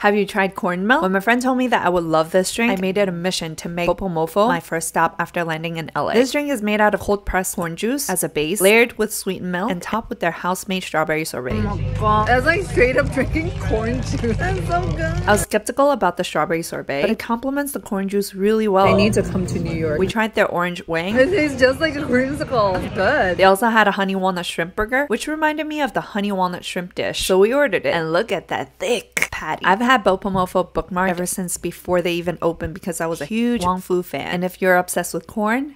Have you tried corn milk? When my friend told me that I would love this drink, I made it a mission to make Bopomofo my first stop after landing in LA. This drink is made out of cold pressed corn juice as a base, layered with sweetened milk, and topped with their house-made strawberry sorbet. Oh my god. That's like straight up drinking corn juice. That's so good. I was skeptical about the strawberry sorbet, but it complements the corn juice really well. They need to come to New York. We tried their orange wing. It tastes just like a creamsicle. It's good. They also had a honey walnut shrimp burger, which reminded me of the honey walnut shrimp dish. So we ordered it, and look at that thick patty. I've had Bopomofo bookmarked ever since before they even opened because I was a huge Wong Fu fan. And if you're obsessed with corn,